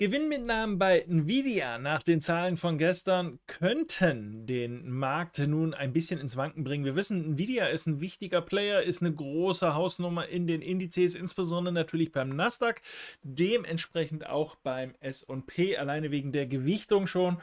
Gewinnmitnahmen bei Nvidia nach den Zahlen von gestern könnten den Markt nun ein bisschen ins Wanken bringen. Wir wissen, Nvidia ist ein wichtiger Player, ist eine große Hausnummer in den Indizes, insbesondere natürlich beim Nasdaq, dementsprechend auch beim S&P, alleine wegen der Gewichtung schon.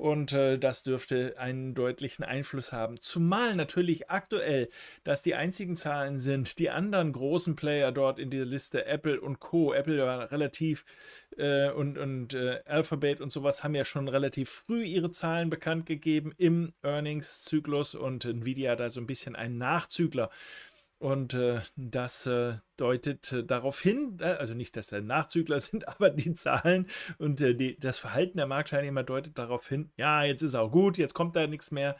Und äh, das dürfte einen deutlichen Einfluss haben. Zumal natürlich aktuell, dass die einzigen Zahlen sind, die anderen großen Player dort in dieser Liste, Apple und Co. Apple war relativ äh, und, und äh, Alphabet und sowas haben ja schon relativ früh ihre Zahlen bekannt gegeben im Earnings-Zyklus und Nvidia da so ein bisschen ein Nachzügler. Und äh, das äh, deutet äh, darauf hin, äh, also nicht, dass da Nachzügler sind, aber die Zahlen und äh, die, das Verhalten der Marktteilnehmer deutet darauf hin, ja, jetzt ist auch gut, jetzt kommt da nichts mehr.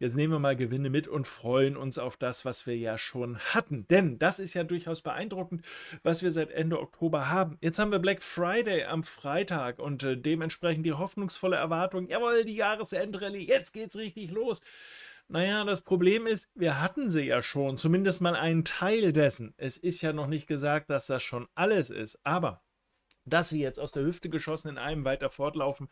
Jetzt nehmen wir mal Gewinne mit und freuen uns auf das, was wir ja schon hatten. Denn das ist ja durchaus beeindruckend, was wir seit Ende Oktober haben. Jetzt haben wir Black Friday am Freitag und äh, dementsprechend die hoffnungsvolle Erwartung, jawohl, die Jahresendrallye, jetzt geht's richtig los. Naja, das Problem ist, wir hatten sie ja schon, zumindest mal einen Teil dessen. Es ist ja noch nicht gesagt, dass das schon alles ist, aber dass wir jetzt aus der Hüfte geschossen in einem weiter fortlaufen,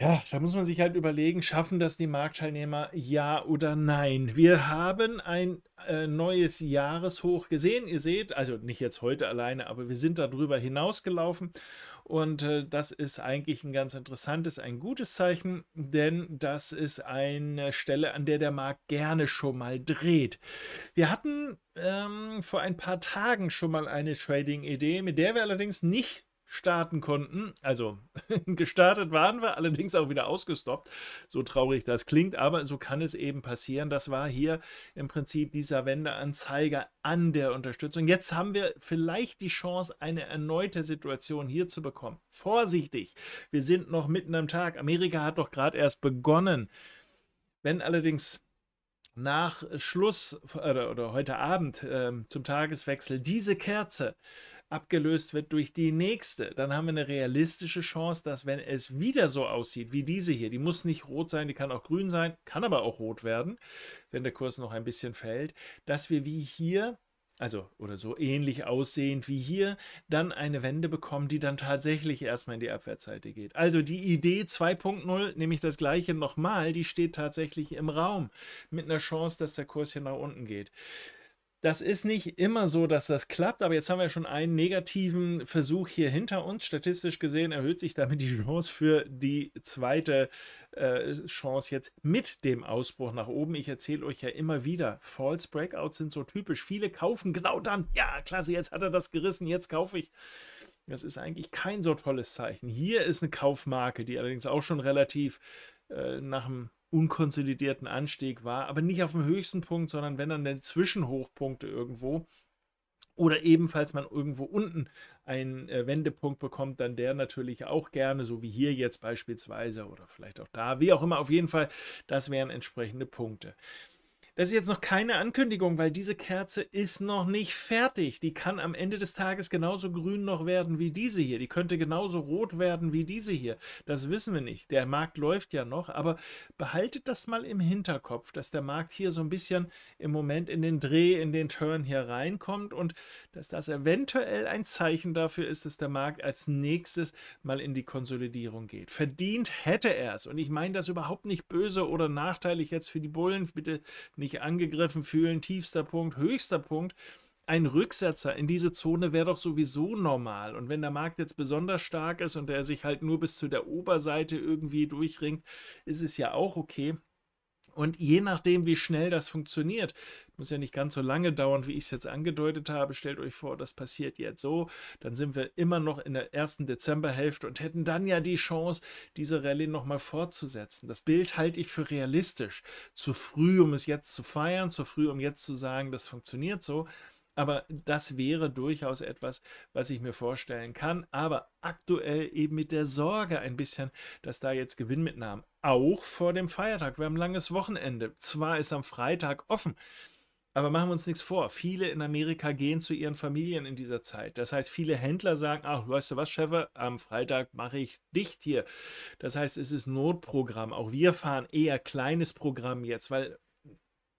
ja, da muss man sich halt überlegen, schaffen das die Marktteilnehmer, ja oder nein? Wir haben ein äh, neues Jahreshoch gesehen. Ihr seht, also nicht jetzt heute alleine, aber wir sind darüber hinausgelaufen. Und äh, das ist eigentlich ein ganz interessantes, ein gutes Zeichen, denn das ist eine Stelle, an der der Markt gerne schon mal dreht. Wir hatten ähm, vor ein paar Tagen schon mal eine Trading-Idee, mit der wir allerdings nicht starten konnten. Also gestartet waren wir, allerdings auch wieder ausgestoppt, so traurig das klingt, aber so kann es eben passieren. Das war hier im Prinzip dieser Wendeanzeiger an der Unterstützung. Jetzt haben wir vielleicht die Chance, eine erneute Situation hier zu bekommen. Vorsichtig, wir sind noch mitten am Tag. Amerika hat doch gerade erst begonnen. Wenn allerdings nach Schluss oder, oder heute Abend äh, zum Tageswechsel diese Kerze abgelöst wird durch die nächste, dann haben wir eine realistische Chance, dass wenn es wieder so aussieht wie diese hier, die muss nicht rot sein, die kann auch grün sein, kann aber auch rot werden, wenn der Kurs noch ein bisschen fällt, dass wir wie hier also oder so ähnlich aussehend wie hier, dann eine Wende bekommen, die dann tatsächlich erstmal in die Abwärtsseite geht. Also die Idee 2.0, nämlich das gleiche nochmal, die steht tatsächlich im Raum mit einer Chance, dass der Kurs hier nach unten geht. Das ist nicht immer so, dass das klappt, aber jetzt haben wir schon einen negativen Versuch hier hinter uns. Statistisch gesehen erhöht sich damit die Chance für die zweite äh, Chance jetzt mit dem Ausbruch nach oben. Ich erzähle euch ja immer wieder, False Breakouts sind so typisch. Viele kaufen genau dann, ja, klasse, jetzt hat er das gerissen, jetzt kaufe ich. Das ist eigentlich kein so tolles Zeichen. Hier ist eine Kaufmarke, die allerdings auch schon relativ äh, nach dem unkonsolidierten Anstieg war, aber nicht auf dem höchsten Punkt, sondern wenn dann den Zwischenhochpunkte irgendwo oder ebenfalls man irgendwo unten einen äh, Wendepunkt bekommt, dann der natürlich auch gerne, so wie hier jetzt beispielsweise oder vielleicht auch da, wie auch immer, auf jeden Fall, das wären entsprechende Punkte. Das ist jetzt noch keine Ankündigung, weil diese Kerze ist noch nicht fertig. Die kann am Ende des Tages genauso grün noch werden wie diese hier. Die könnte genauso rot werden wie diese hier. Das wissen wir nicht. Der Markt läuft ja noch, aber behaltet das mal im Hinterkopf, dass der Markt hier so ein bisschen im Moment in den Dreh, in den Turn hier reinkommt und dass das eventuell ein Zeichen dafür ist, dass der Markt als nächstes mal in die Konsolidierung geht. Verdient hätte er es. Und ich meine das überhaupt nicht böse oder nachteilig jetzt für die Bullen. Bitte nicht nicht angegriffen fühlen, tiefster Punkt, höchster Punkt. Ein Rücksetzer in diese Zone wäre doch sowieso normal. Und wenn der Markt jetzt besonders stark ist und er sich halt nur bis zu der Oberseite irgendwie durchringt, ist es ja auch okay. Und je nachdem, wie schnell das funktioniert, muss ja nicht ganz so lange dauern, wie ich es jetzt angedeutet habe. Stellt euch vor, das passiert jetzt so. Dann sind wir immer noch in der ersten Dezemberhälfte und hätten dann ja die Chance, diese Rallye nochmal fortzusetzen. Das Bild halte ich für realistisch. Zu früh, um es jetzt zu feiern, zu früh, um jetzt zu sagen, das funktioniert so. Aber das wäre durchaus etwas, was ich mir vorstellen kann. Aber aktuell eben mit der Sorge ein bisschen, dass da jetzt Gewinnmitnahmen, auch vor dem Feiertag. Wir haben ein langes Wochenende. Zwar ist am Freitag offen, aber machen wir uns nichts vor. Viele in Amerika gehen zu ihren Familien in dieser Zeit. Das heißt, viele Händler sagen, ach, weißt du was, Chef, am Freitag mache ich dicht hier. Das heißt, es ist Notprogramm. Auch wir fahren eher kleines Programm jetzt, weil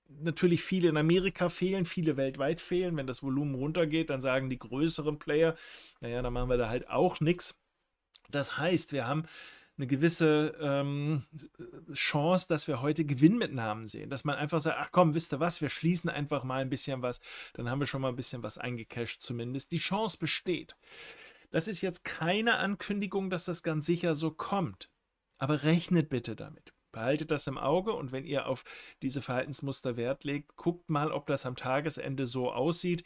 natürlich viele in Amerika fehlen, viele weltweit fehlen. Wenn das Volumen runtergeht, dann sagen die größeren Player, naja, dann machen wir da halt auch nichts. Das heißt, wir haben eine gewisse ähm, Chance, dass wir heute Gewinnmitnahmen sehen. Dass man einfach sagt, ach komm, wisst ihr was, wir schließen einfach mal ein bisschen was, dann haben wir schon mal ein bisschen was eingecasht zumindest. Die Chance besteht. Das ist jetzt keine Ankündigung, dass das ganz sicher so kommt. Aber rechnet bitte damit. Behaltet das im Auge und wenn ihr auf diese Verhaltensmuster Wert legt, guckt mal, ob das am Tagesende so aussieht.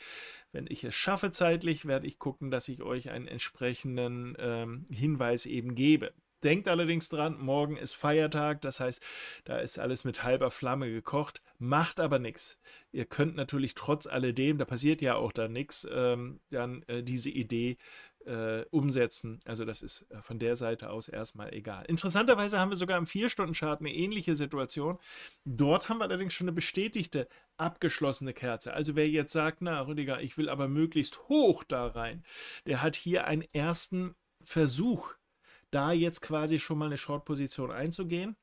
Wenn ich es schaffe zeitlich, werde ich gucken, dass ich euch einen entsprechenden ähm, Hinweis eben gebe. Denkt allerdings dran, morgen ist Feiertag, das heißt, da ist alles mit halber Flamme gekocht, macht aber nichts. Ihr könnt natürlich trotz alledem, da passiert ja auch da nichts, ähm, dann äh, diese Idee äh, umsetzen. Also das ist äh, von der Seite aus erstmal egal. Interessanterweise haben wir sogar im 4-Stunden-Chart eine ähnliche Situation. Dort haben wir allerdings schon eine bestätigte, abgeschlossene Kerze. Also wer jetzt sagt, na Rüdiger, ich will aber möglichst hoch da rein, der hat hier einen ersten Versuch da jetzt quasi schon mal eine Short-Position einzugehen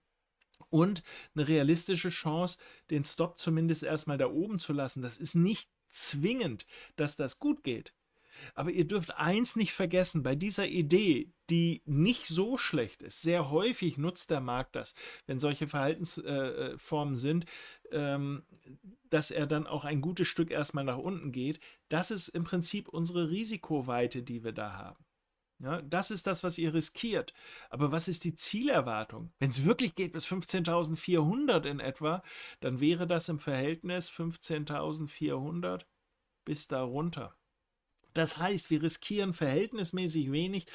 und eine realistische Chance, den Stop zumindest erstmal da oben zu lassen. Das ist nicht zwingend, dass das gut geht. Aber ihr dürft eins nicht vergessen, bei dieser Idee, die nicht so schlecht ist, sehr häufig nutzt der Markt das, wenn solche Verhaltensformen äh, sind, ähm, dass er dann auch ein gutes Stück erstmal nach unten geht. Das ist im Prinzip unsere Risikoweite, die wir da haben. Ja, das ist das, was ihr riskiert. Aber was ist die Zielerwartung? Wenn es wirklich geht bis 15.400 in etwa, dann wäre das im Verhältnis 15.400 bis darunter. Das heißt, wir riskieren verhältnismäßig wenig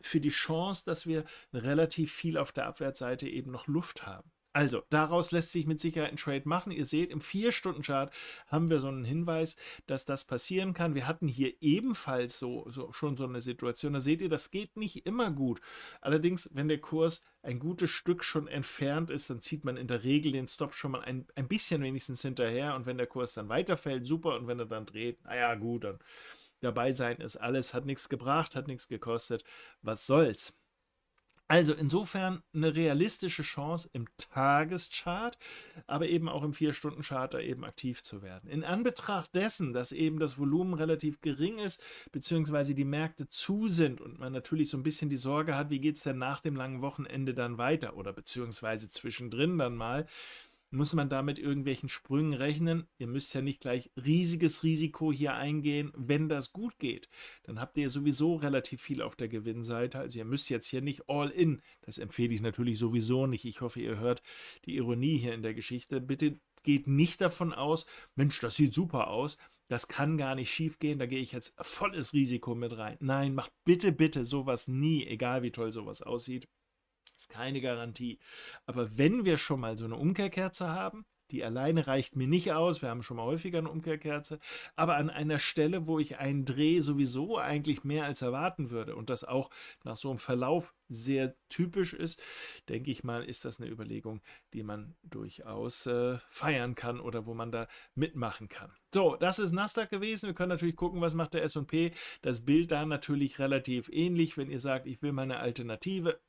für die Chance, dass wir relativ viel auf der Abwärtsseite eben noch Luft haben. Also, daraus lässt sich mit Sicherheit ein Trade machen. Ihr seht, im 4-Stunden-Chart haben wir so einen Hinweis, dass das passieren kann. Wir hatten hier ebenfalls so, so, schon so eine Situation. Da seht ihr, das geht nicht immer gut. Allerdings, wenn der Kurs ein gutes Stück schon entfernt ist, dann zieht man in der Regel den Stop schon mal ein, ein bisschen wenigstens hinterher. Und wenn der Kurs dann weiterfällt, super. Und wenn er dann dreht, naja, gut, dann dabei sein ist alles, hat nichts gebracht, hat nichts gekostet. Was soll's? Also insofern eine realistische Chance im Tageschart, aber eben auch im 4-Stunden-Chart da eben aktiv zu werden. In Anbetracht dessen, dass eben das Volumen relativ gering ist, beziehungsweise die Märkte zu sind und man natürlich so ein bisschen die Sorge hat, wie geht es denn nach dem langen Wochenende dann weiter oder beziehungsweise zwischendrin dann mal, muss man da mit irgendwelchen Sprüngen rechnen. Ihr müsst ja nicht gleich riesiges Risiko hier eingehen, wenn das gut geht. Dann habt ihr sowieso relativ viel auf der Gewinnseite. Also ihr müsst jetzt hier nicht all in. Das empfehle ich natürlich sowieso nicht. Ich hoffe, ihr hört die Ironie hier in der Geschichte. Bitte geht nicht davon aus, Mensch, das sieht super aus. Das kann gar nicht schief gehen, da gehe ich jetzt volles Risiko mit rein. Nein, macht bitte, bitte sowas nie, egal wie toll sowas aussieht. Ist keine Garantie. Aber wenn wir schon mal so eine Umkehrkerze haben, die alleine reicht mir nicht aus. Wir haben schon mal häufiger eine Umkehrkerze. Aber an einer Stelle, wo ich einen Dreh sowieso eigentlich mehr als erwarten würde und das auch nach so einem Verlauf sehr typisch ist, denke ich mal, ist das eine Überlegung, die man durchaus äh, feiern kann oder wo man da mitmachen kann. So, das ist Nasdaq gewesen. Wir können natürlich gucken, was macht der S&P. Das Bild da natürlich relativ ähnlich. Wenn ihr sagt, ich will mal eine Alternative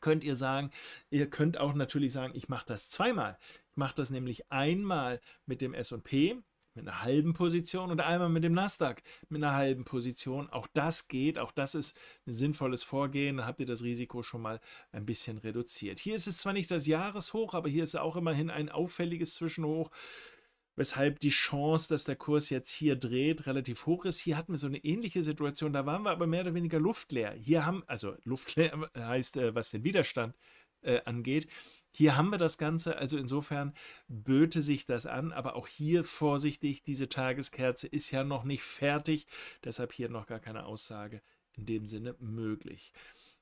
könnt ihr sagen, ihr könnt auch natürlich sagen, ich mache das zweimal. Ich mache das nämlich einmal mit dem S&P mit einer halben Position und einmal mit dem Nasdaq mit einer halben Position. Auch das geht, auch das ist ein sinnvolles Vorgehen. Dann habt ihr das Risiko schon mal ein bisschen reduziert. Hier ist es zwar nicht das Jahreshoch, aber hier ist auch immerhin ein auffälliges Zwischenhoch weshalb die Chance, dass der Kurs jetzt hier dreht, relativ hoch ist. Hier hatten wir so eine ähnliche Situation, da waren wir aber mehr oder weniger luftleer. Hier haben, also luftleer heißt, äh, was den Widerstand äh, angeht, hier haben wir das Ganze, also insofern böte sich das an, aber auch hier vorsichtig, diese Tageskerze ist ja noch nicht fertig, deshalb hier noch gar keine Aussage in dem Sinne möglich.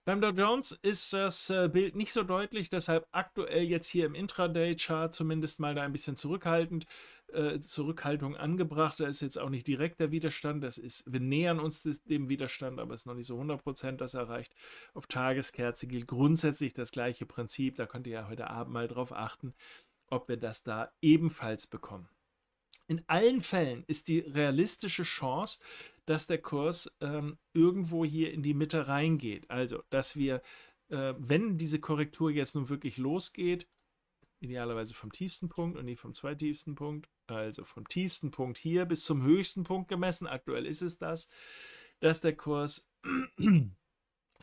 Beim Dow Jones ist das äh, Bild nicht so deutlich, deshalb aktuell jetzt hier im Intraday-Chart zumindest mal da ein bisschen zurückhaltend. Äh, Zurückhaltung angebracht. Da ist jetzt auch nicht direkt der Widerstand. Das ist, wir nähern uns dem Widerstand, aber es ist noch nicht so 100% das erreicht. Auf Tageskerze gilt grundsätzlich das gleiche Prinzip. Da könnt ihr ja heute Abend mal drauf achten, ob wir das da ebenfalls bekommen. In allen Fällen ist die realistische Chance, dass der Kurs ähm, irgendwo hier in die Mitte reingeht. Also, dass wir, äh, wenn diese Korrektur jetzt nun wirklich losgeht, idealerweise vom tiefsten Punkt und nicht vom zweitiefsten Punkt, also vom tiefsten Punkt hier bis zum höchsten Punkt gemessen, aktuell ist es das, dass der Kurs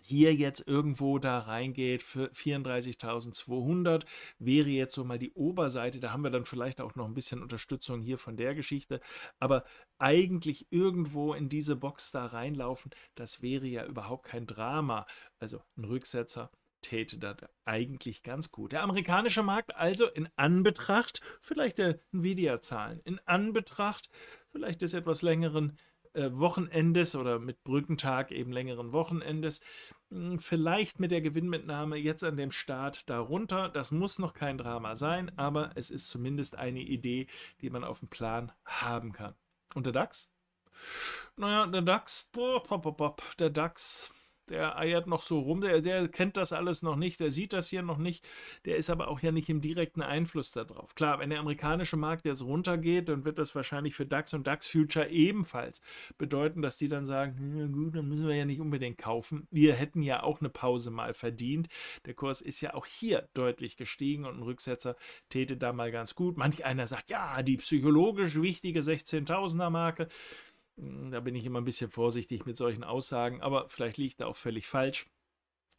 hier jetzt irgendwo da reingeht für 34.200 wäre jetzt so mal die Oberseite. Da haben wir dann vielleicht auch noch ein bisschen Unterstützung hier von der Geschichte. Aber eigentlich irgendwo in diese Box da reinlaufen, das wäre ja überhaupt kein Drama. Also ein Rücksetzer täte das eigentlich ganz gut. Der amerikanische Markt also in Anbetracht vielleicht der Nvidia-Zahlen, in Anbetracht vielleicht des etwas längeren äh, Wochenendes oder mit Brückentag eben längeren Wochenendes. Hm, vielleicht mit der Gewinnmitnahme jetzt an dem Start darunter. Das muss noch kein Drama sein, aber es ist zumindest eine Idee, die man auf dem Plan haben kann. Und der DAX? Naja, der DAX, boah, pop, pop, pop, der DAX der eiert noch so rum, der, der kennt das alles noch nicht, der sieht das hier noch nicht, der ist aber auch ja nicht im direkten Einfluss darauf. Klar, wenn der amerikanische Markt jetzt runtergeht, dann wird das wahrscheinlich für DAX und DAX Future ebenfalls bedeuten, dass die dann sagen, ja gut, dann müssen wir ja nicht unbedingt kaufen. Wir hätten ja auch eine Pause mal verdient. Der Kurs ist ja auch hier deutlich gestiegen und ein Rücksetzer täte da mal ganz gut. Manch einer sagt, ja, die psychologisch wichtige 16.000er Marke. Hm, da bin ich immer ein bisschen vorsichtig mit solchen Aussagen, aber vielleicht liegt da auch völlig falsch.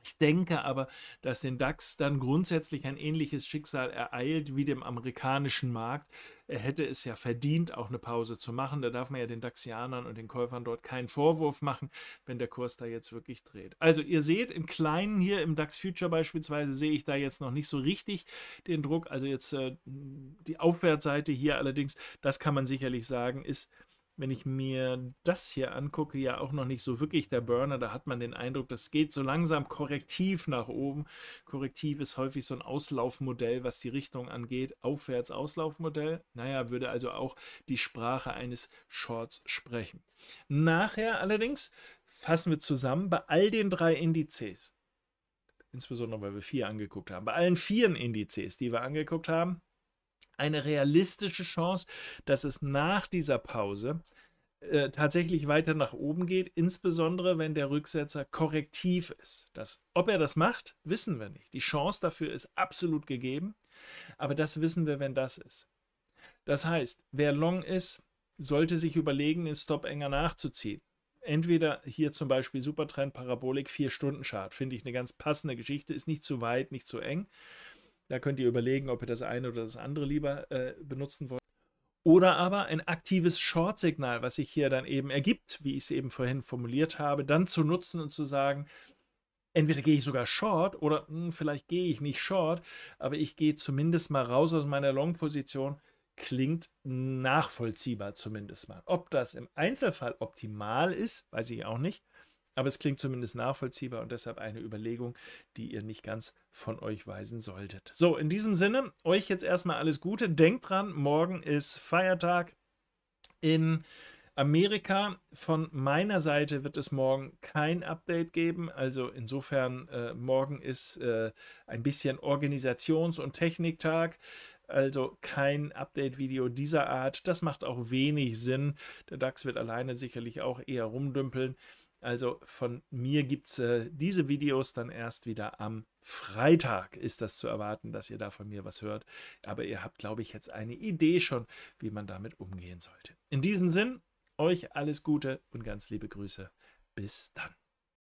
Ich denke aber, dass den DAX dann grundsätzlich ein ähnliches Schicksal ereilt wie dem amerikanischen Markt. Er hätte es ja verdient, auch eine Pause zu machen. Da darf man ja den DAXianern und den Käufern dort keinen Vorwurf machen, wenn der Kurs da jetzt wirklich dreht. Also ihr seht, im Kleinen hier im DAX Future beispielsweise sehe ich da jetzt noch nicht so richtig den Druck. Also jetzt äh, die Aufwärtsseite hier allerdings, das kann man sicherlich sagen, ist wenn ich mir das hier angucke, ja auch noch nicht so wirklich der Burner. Da hat man den Eindruck, das geht so langsam korrektiv nach oben. Korrektiv ist häufig so ein Auslaufmodell, was die Richtung angeht. Aufwärts-Auslaufmodell. Naja, würde also auch die Sprache eines Shorts sprechen. Nachher allerdings fassen wir zusammen bei all den drei Indizes. Insbesondere, weil wir vier angeguckt haben. Bei allen vier Indizes, die wir angeguckt haben, eine realistische Chance, dass es nach dieser Pause äh, tatsächlich weiter nach oben geht, insbesondere wenn der Rücksetzer korrektiv ist. Das, ob er das macht, wissen wir nicht. Die Chance dafür ist absolut gegeben, aber das wissen wir, wenn das ist. Das heißt, wer long ist, sollte sich überlegen, den Stop enger nachzuziehen. Entweder hier zum Beispiel Supertrend Parabolik 4-Stunden-Chart, finde ich eine ganz passende Geschichte, ist nicht zu weit, nicht zu eng. Da könnt ihr überlegen, ob ihr das eine oder das andere lieber äh, benutzen wollt. Oder aber ein aktives Short-Signal, was sich hier dann eben ergibt, wie ich es eben vorhin formuliert habe, dann zu nutzen und zu sagen, entweder gehe ich sogar Short oder mh, hm, vielleicht gehe ich nicht Short, aber ich gehe zumindest mal raus aus meiner Long-Position. Klingt nachvollziehbar zumindest mal. Ob das im Einzelfall optimal ist, weiß ich auch nicht. Aber es klingt zumindest nachvollziehbar und deshalb eine Überlegung, die ihr nicht ganz von euch weisen solltet. So, in diesem Sinne, euch jetzt erstmal alles Gute. Denkt dran, morgen ist Feiertag in Amerika. Von meiner Seite wird es morgen kein Update geben. Also insofern, äh, morgen ist äh, ein bisschen Organisations- und Techniktag. Also kein Update-Video dieser Art. Das macht auch wenig Sinn. Der DAX wird alleine sicherlich auch eher rumdümpeln. Also von mir gibt es äh, diese Videos dann erst wieder am Freitag ist das zu erwarten, dass ihr da von mir was hört. Aber ihr habt, glaube ich, jetzt eine Idee schon, wie man damit umgehen sollte. In diesem Sinn, euch alles Gute und ganz liebe Grüße. Bis dann.